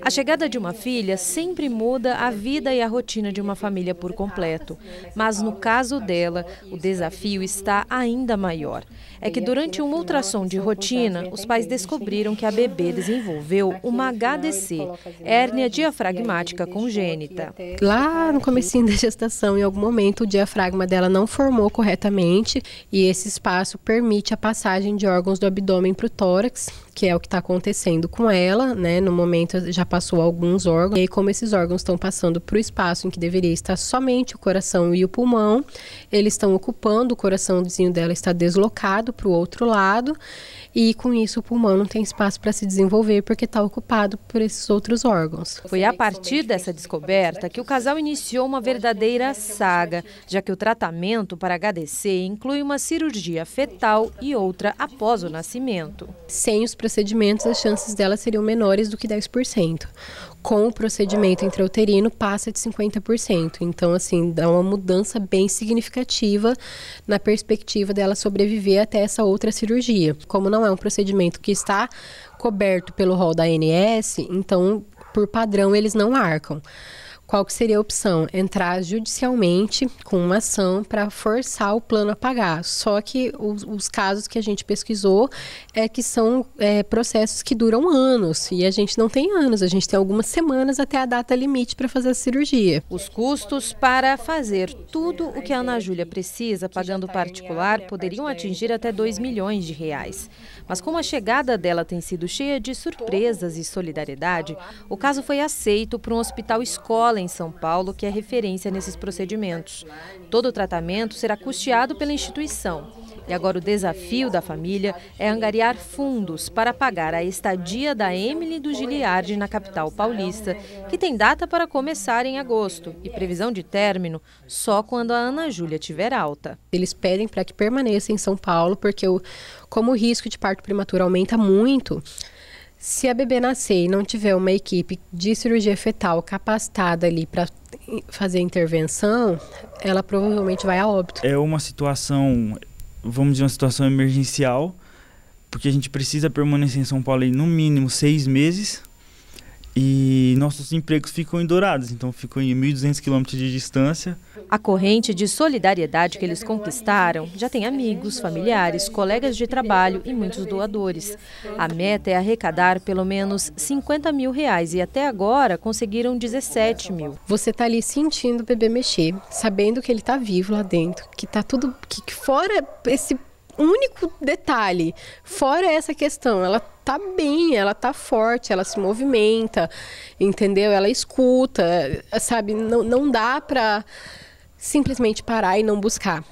A chegada de uma filha sempre muda a vida e a rotina de uma família por completo. Mas no caso dela, o desafio está ainda maior. É que durante um ultrassom de rotina, os pais descobriram que a bebê desenvolveu uma HDC, hérnia diafragmática congênita. Lá no comecinho da gestação, em algum momento, o diafragma dela não formou corretamente e esse espaço permite a passagem de órgãos do abdômen para o tórax, que é o que está acontecendo com ela, né? No momento já passou alguns órgãos, e como esses órgãos estão passando para o espaço em que deveria estar somente o coração e o pulmão, eles estão ocupando, o coraçãozinho dela está deslocado para o outro lado, e com isso o pulmão não tem espaço para se desenvolver porque está ocupado por esses outros órgãos. Foi a partir dessa descoberta que o casal iniciou uma verdadeira saga, já que o tratamento para HDC inclui uma cirurgia fetal e outra após o nascimento. Sem os procedimentos, as chances dela seriam menores do que 10% com o procedimento intrauterino passa de 50%. Então, assim, dá uma mudança bem significativa na perspectiva dela sobreviver até essa outra cirurgia. Como não é um procedimento que está coberto pelo rol da ANS, então, por padrão, eles não arcam qual que seria a opção? Entrar judicialmente com uma ação para forçar o plano a pagar. Só que os, os, casos que a gente pesquisou é que são é, processos que duram anos e a gente não tem anos, a gente tem algumas semanas até a data limite para fazer a cirurgia. Os custos para fazer tudo o que a Ana Júlia precisa, pagando particular, poderiam atingir até 2 milhões de reais. Mas como a chegada dela tem sido cheia de surpresas e solidariedade, o caso foi aceito por um hospital escola em São Paulo, que é referência nesses procedimentos. Todo o tratamento será custeado pela instituição. E agora o desafio da família é angariar fundos para pagar a estadia da Emily do Giliardi na capital paulista, que tem data para começar em agosto e previsão de término só quando a Ana Júlia tiver alta. Eles pedem para que permaneça em São Paulo, porque o, como o risco de parto prematuro aumenta muito, se a bebê nascer e não tiver uma equipe de cirurgia fetal capacitada ali para fazer intervenção, ela provavelmente vai a óbito. É uma situação, vamos dizer, uma situação emergencial, porque a gente precisa permanecer em São Paulo aí no mínimo seis meses e nossos empregos ficam em Dourados, então ficam em 1.200 quilômetros de distância. A corrente de solidariedade que eles conquistaram já tem amigos, familiares, colegas de trabalho e muitos doadores. A meta é arrecadar pelo menos 50 mil reais e até agora conseguiram 17 mil. Você está ali sentindo o bebê mexer, sabendo que ele está vivo lá dentro, que está tudo que fora esse único detalhe, fora essa questão, ela tá bem, ela tá forte, ela se movimenta, entendeu? Ela escuta, sabe? Não, não dá para simplesmente parar e não buscar.